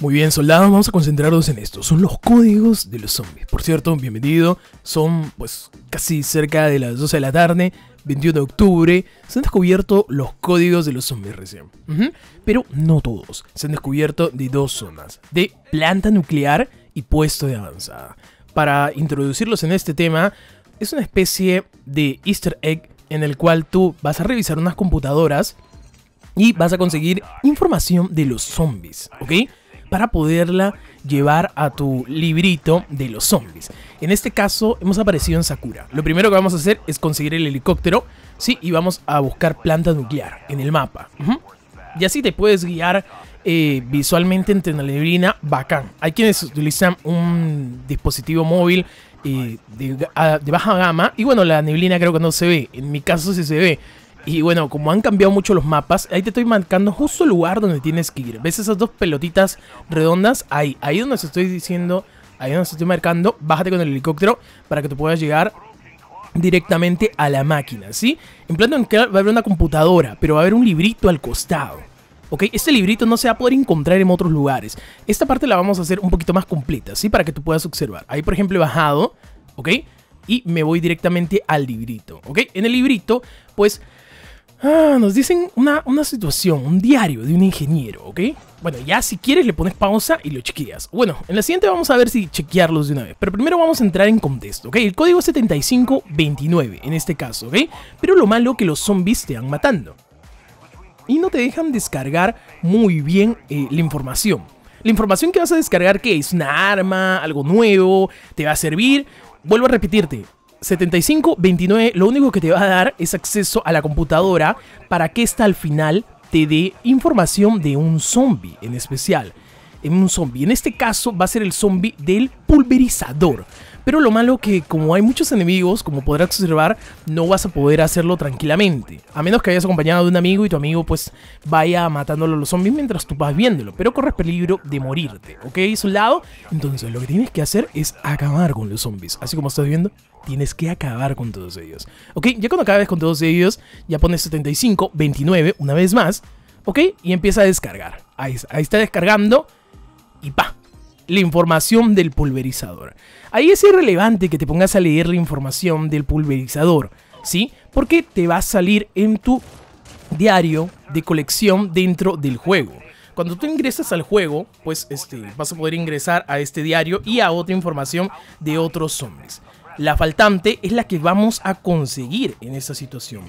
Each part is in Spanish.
Muy bien, soldados, vamos a concentrarnos en esto. Son los códigos de los zombies. Por cierto, bienvenido. Son pues casi cerca de las 12 de la tarde, 21 de octubre. Se han descubierto los códigos de los zombies recién. Pero no todos. Se han descubierto de dos zonas. De planta nuclear y puesto de avanzada. Para introducirlos en este tema, es una especie de easter egg en el cual tú vas a revisar unas computadoras y vas a conseguir información de los zombies, ¿ok? Para poderla llevar a tu librito de los zombies. En este caso hemos aparecido en Sakura. Lo primero que vamos a hacer es conseguir el helicóptero, sí, y vamos a buscar planta nuclear en el mapa. Ujú. Y así te puedes guiar eh, visualmente entre la neblina, bacán. Hay quienes utilizan un dispositivo móvil eh, de, a- de baja gama y bueno, la neblina creo que no se ve. En mi caso sí se ve. Y bueno, como han cambiado mucho los mapas, ahí te estoy marcando justo el lugar donde tienes que ir. ¿Ves esas dos pelotitas redondas? Ahí, ahí donde se estoy diciendo, ahí donde se estoy marcando, bájate con el helicóptero para que te puedas llegar directamente a la máquina, ¿sí? En plan va a haber una computadora, pero va a haber un librito al costado. ¿Ok? Este librito no se va a poder encontrar en otros lugares. Esta parte la vamos a hacer un poquito más completa, ¿sí? Para que tú puedas observar. Ahí, por ejemplo, he bajado, ¿ok? Y me voy directamente al librito, ¿ok? En el librito, pues, ah, nos dicen una, una situación, un diario de un ingeniero, ¿ok? Bueno, ya si quieres le pones pausa y lo chequeas. Bueno, en la siguiente vamos a ver si chequearlos de una vez. Pero primero vamos a entrar en contexto, ¿ok? El código es 7529 en este caso, ¿ok? Pero lo malo que los zombies te van matando y no te dejan descargar muy bien eh, la información. La información que vas a descargar, que es una arma, algo nuevo, te va a servir. Vuelvo a repetirte. 7529 lo único que te va a dar es acceso a la computadora para que esta al final te dé información de un zombie en especial. En un zombie. En este caso va a ser el zombie del pulverizador. Pero lo malo que como hay muchos enemigos, como podrás observar, no vas a poder hacerlo tranquilamente. A menos que hayas acompañado de un amigo y tu amigo pues vaya matándolo a los zombies mientras tú vas viéndolo. Pero corres peligro de morirte, ¿ok, soldado? Entonces lo que tienes que hacer es acabar con los zombies. Así como estás viendo, tienes que acabar con todos ellos. ¿Ok? Ya cuando acabes con todos ellos, ya pones 75, 29 una vez más. ¿Ok? Y empieza a descargar. Ahí, ahí está descargando. Y pa, la información del pulverizador. Ahí es irrelevante que te pongas a leer la información del pulverizador, ¿sí? Porque te va a salir en tu diario de colección dentro del juego. Cuando tú ingresas al juego, pues este, vas a poder ingresar a este diario y a otra información de otros zombies. La faltante es la que vamos a conseguir en esta situación.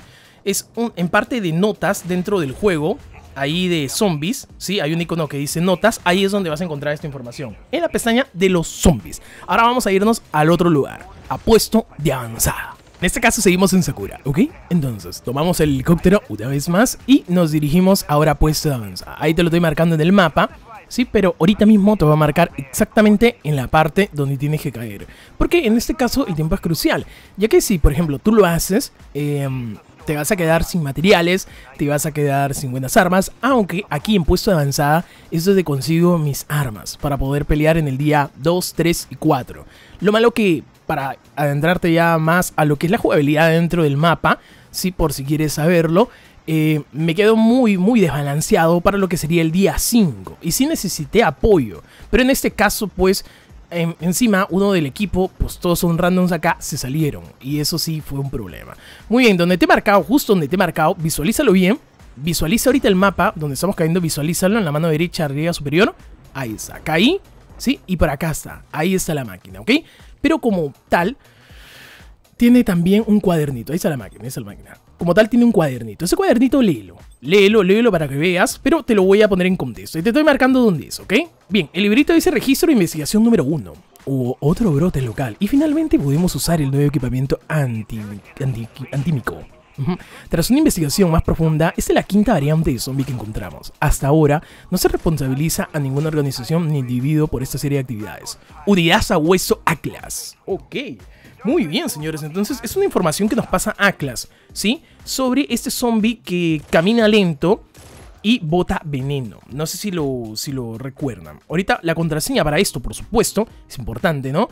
Es un, en parte de notas dentro del juego, ahí de zombies, ¿sí? Hay un icono que dice notas, ahí es donde vas a encontrar esta información. En la pestaña de los zombies. Ahora vamos a irnos al otro lugar, a puesto de avanzada. En este caso seguimos en Sakura, ¿ok? Entonces, tomamos el helicóptero una vez más y nos dirigimos ahora a puesto de avanzada. Ahí te lo estoy marcando en el mapa, ¿sí? Pero ahorita mismo te va a marcar exactamente en la parte donde tienes que caer. Porque en este caso el tiempo es crucial, ya que si, por ejemplo, tú lo haces, em, te vas a quedar sin materiales, te vas a quedar sin buenas armas, aunque aquí en puesto de avanzada es donde consigo mis armas para poder pelear en el día 2, 3 y 4. Lo malo que para adentrarte ya más a lo que es la jugabilidad dentro del mapa, sí, por si quieres saberlo, eh, me quedo muy, muy desbalanceado para lo que sería el día 5. Y sí necesité apoyo, pero en este caso, pues, en- encima uno del equipo, pues todos son randoms acá, se salieron. Y eso sí fue un problema. Muy bien, donde te he marcado, justo donde te he marcado, visualízalo bien. Visualiza ahorita el mapa donde estamos cayendo, visualízalo en la mano derecha, arriba superior. Ahí está, caí, ¿sí? Y por acá está, ahí está la máquina, ¿ok? Pero como tal, tiene también un cuadernito. Ahí está la máquina, ahí está la máquina. Como tal, tiene un cuadernito. Ese cuadernito léelo. Léelo, léelo para que veas, pero te lo voy a poner en contexto. Y te estoy marcando dónde es, ¿ok? Bien, el librito dice registro de investigación número 1. Hubo otro brote local. Y finalmente pudimos usar el nuevo equipamiento anti, anti- antímico. Tras una investigación más profunda, esta es la quinta variante de zombie que encontramos. Hasta ahora, no se responsabiliza a ninguna organización ni individuo por esta serie de actividades. Unidad a hueso Atlas. Ok. Muy bien, señores. Entonces, es una información que nos pasa Atlas, ¿sí? Sobre este zombie que camina lento y bota veneno. No sé si lo, si lo recuerdan. Ahorita, la contraseña para esto, por supuesto, es importante, ¿no?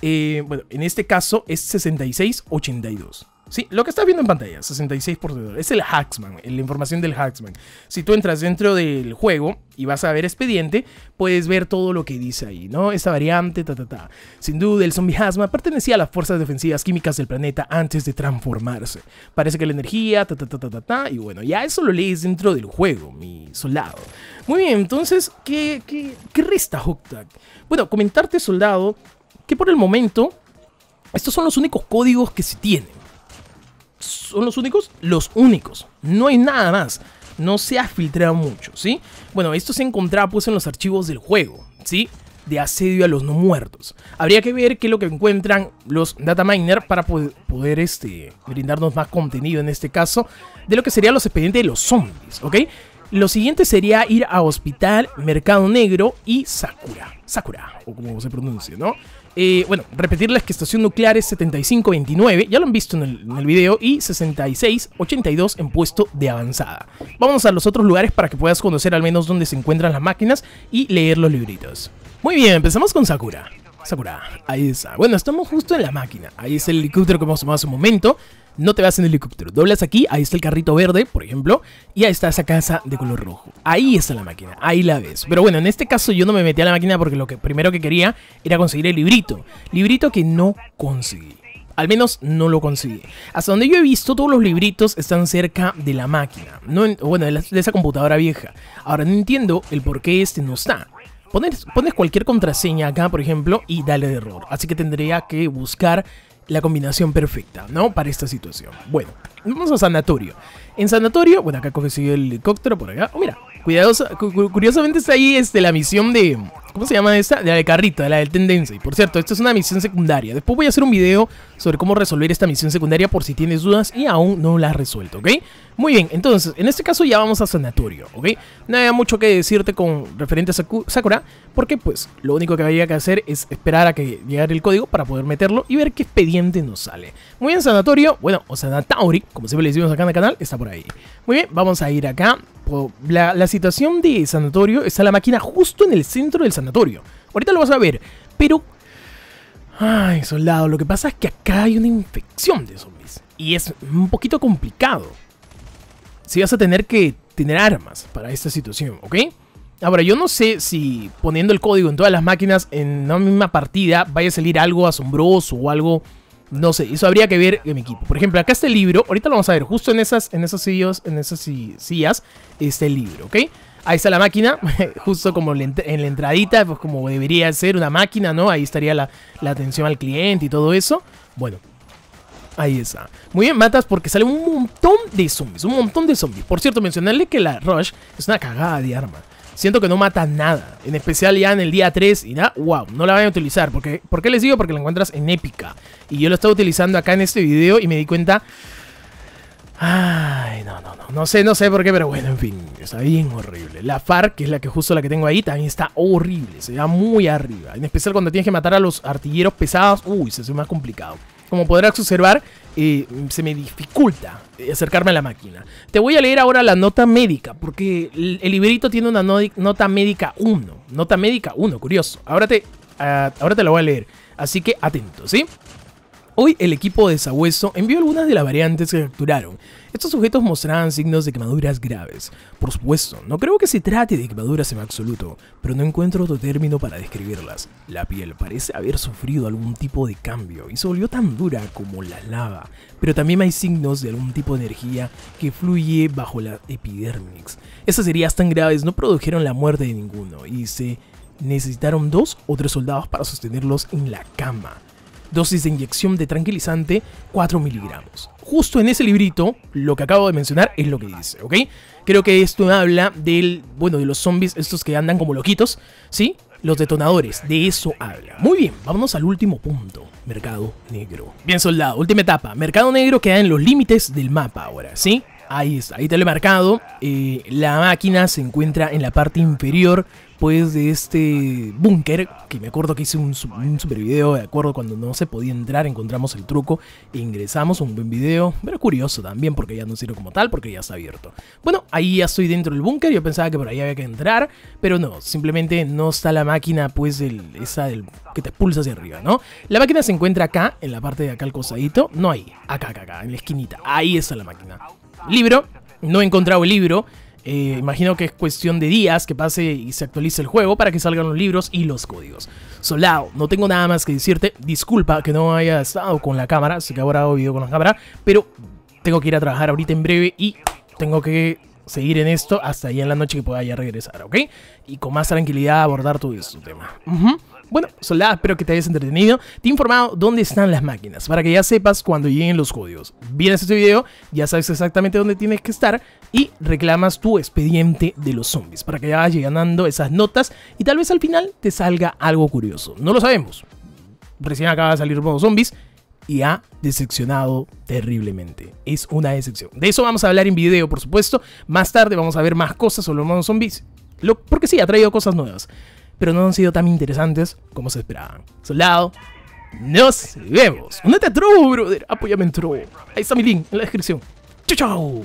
Eh, bueno, en este caso es 6682. Sí, lo que estás viendo en pantalla, 66%. Es el Hacksman, la información del Hacksman. Si tú entras dentro del juego y vas a ver expediente, puedes ver todo lo que dice ahí, ¿no? Esta variante, ta, ta, ta. Sin duda, el zombie Hazma pertenecía a las fuerzas defensivas químicas del planeta antes de transformarse. Parece que la energía, ta, ta, ta, ta, ta, ta. Y bueno, ya eso lo lees dentro del juego, mi soldado. Muy bien, entonces, ¿qué, qué, qué resta, Hooktag? Bueno, comentarte, soldado, que por el momento, estos son los únicos códigos que se tienen son los únicos, los únicos. No hay nada más. No se ha filtrado mucho, ¿sí? Bueno, esto se encontraba pues en los archivos del juego, ¿sí? De asedio a los no muertos. Habría que ver qué es lo que encuentran los data miner para poder, este, brindarnos más contenido en este caso de lo que serían los expedientes de los zombies, ¿ok? Lo siguiente sería ir a Hospital, Mercado Negro y Sakura. Sakura, o como se pronuncia, ¿no? Eh, bueno, repetirles que estación nuclear es 7529, ya lo han visto en el, en el video, y 6682 en puesto de avanzada. Vamos a los otros lugares para que puedas conocer al menos dónde se encuentran las máquinas y leer los libritos. Muy bien, empezamos con Sakura. Sakura, ahí está. Bueno, estamos justo en la máquina. Ahí es el helicóptero que hemos tomado hace un momento no te vas en el helicóptero. Doblas aquí, ahí está el carrito verde, por ejemplo, y ahí está esa casa de color rojo. Ahí está la máquina, ahí la ves. Pero bueno, en este caso yo no me metí a la máquina porque lo que primero que quería era conseguir el librito. Librito que no conseguí. Al menos no lo conseguí. Hasta donde yo he visto, todos los libritos están cerca de la máquina. No bueno, de, esa computadora vieja. Ahora no entiendo el por qué este no está. Pones, pones cualquier contraseña acá, por ejemplo, y dale error. Así que tendría que buscar la combinación perfecta, ¿no? Para esta situación. Bueno, vamos a sanatorio. En sanatorio, bueno, acá coge el helicóptero por acá. Oh, mira, cuidadosa, curiosamente está ahí este, la misión de ¿Cómo se llama esta? De la de carrito, de la del tendencia. Y por cierto, esto es una misión secundaria. Después voy a hacer un video sobre cómo resolver esta misión secundaria por si tienes dudas y aún no la has resuelto, ¿ok? Muy bien, entonces, en este caso ya vamos a sanatorio, ¿ok? No hay mucho que decirte con referente a Sakura, porque pues lo único que había que hacer es esperar a que llegara el código para poder meterlo y ver qué expediente nos sale. Muy bien, sanatorio, bueno, o sanatauri, como siempre le decimos acá en el canal, está por ahí. Muy bien, vamos a ir acá. La, situación de sanatorio está la máquina justo en el centro del sanatorio. Ahorita lo vas a ver, pero... Ay, soldado, lo que pasa es que acá hay una infección de zombies. Y es un poquito complicado. Si vas a tener que tener armas para esta situación, ¿ok? Ahora, yo no sé si poniendo el código en todas las máquinas en una misma partida vaya a salir algo asombroso o algo no sé, eso habría que ver en mi equipo. Por ejemplo, acá está el libro. Ahorita lo vamos a ver. Justo en esas, en esos sillas, en esas sillas está el libro, ¿ok? Ahí está la máquina, justo como en la entradita, pues como debería ser una máquina, ¿no? Ahí estaría la, la atención al cliente y todo eso. Bueno, Ahí está. Muy bien, matas porque sale un montón de zombies. Un montón de zombies. Por cierto, mencionarle que la Rush es una cagada de arma siento que no mata nada. En especial ya en el día 3 y nada, wow, no la van a utilizar. Porque, ¿Por qué les digo? Porque la encuentras en épica. Y yo lo estaba utilizando acá en este video y me di cuenta... Ay, no, no, no, no sé, no sé por qué, pero bueno, en fin, está bien horrible. La FARC, que es la que justo la que tengo ahí, también está horrible, se va muy arriba. En especial cuando tienes que matar a los artilleros pesados, uy, se hace más complicado. Como podrás observar, se me dificulta acercarme a la máquina. Te voy a leer ahora la nota médica, porque el, librito tiene una nota médica 1. Nota médica 1, curioso. Ahora te, ah, ahora te la voy a leer, así que atento, ¿sí? Hoy el equipo de Sabueso envió algunas de las variantes que capturaron. Estos sujetos mostraban signos de quemaduras graves. Por supuesto, no creo que se trate de quemaduras en absoluto, pero no encuentro otro término para describirlas. La piel parece haber sufrido algún tipo de cambio y se volvió tan dura como la lava, pero también hay signos de algún tipo de energía que fluye bajo la epidermis. Esas heridas tan graves no produjeron la muerte de ninguno y se necesitaron dos o tres soldados para sostenerlos en la cama dosis de inyección de tranquilizante 4 miligramos. Justo en ese librito, lo que acabo de mencionar es lo que dice, ¿ok? Creo que esto habla del, bueno, de los zombies, estos que andan como loquitos, ¿sí? Los detonadores, de eso habla. Muy bien, vámonos al último punto. Mercado negro. Bien, soldado, última etapa. Mercado negro queda en los límites del mapa ahora, ¿sí? Ahí está, ahí te lo he marcado. Eh, la máquina se encuentra en la parte inferior pues de este búnker, que me acuerdo que hice un, super video, de acuerdo, cuando no se podía entrar, encontramos el truco e ingresamos, un buen video, pero curioso también porque ya no sirve como tal, porque ya está abierto. Bueno, ahí ya estoy dentro del búnker, yo pensaba que por ahí había que entrar, pero no, simplemente no está la máquina, pues, el, esa del que te pulsa hacia arriba, ¿no? La máquina se encuentra acá, en la parte de acá al cosadito, no ahí, acá, acá, acá, en la esquinita, ahí está la máquina. Libro, no he encontrado el libro, eh, imagino que es cuestión de días que pase y se actualice el juego para que salgan los libros y los códigos. Solado, no tengo nada más que decirte. Disculpa que no haya estado con la cámara, así que ahora hago video con la cámara, pero tengo que ir a trabajar ahorita en breve y tengo que seguir en esto hasta ahí en la noche que pueda ya regresar, ¿ok? Y con más tranquilidad abordar todo este tema. Bueno, soldado, espero que te hayas entretenido. Te he informado dónde están las máquinas, para que ya sepas cuando lleguen los códigos. Vienes este video, ya sabes exactamente dónde tienes que estar y reclamas tu expediente de los zombies, para que ya vayas ganando esas notas y tal vez al final te salga algo curioso. No lo sabemos. Recién acaba de salir modo zombies y ha decepcionado terriblemente. Es una decepción. De eso vamos a hablar en video, por supuesto. Más tarde vamos a ver más cosas sobre los modos zombies. porque sí, ha traído cosas nuevas pero no han sido tan interesantes como se esperaban. Soldado, nos vemos. Únete a True, brother. Apóyame en True. Ahí está mi link en la descripción. Chao, chao.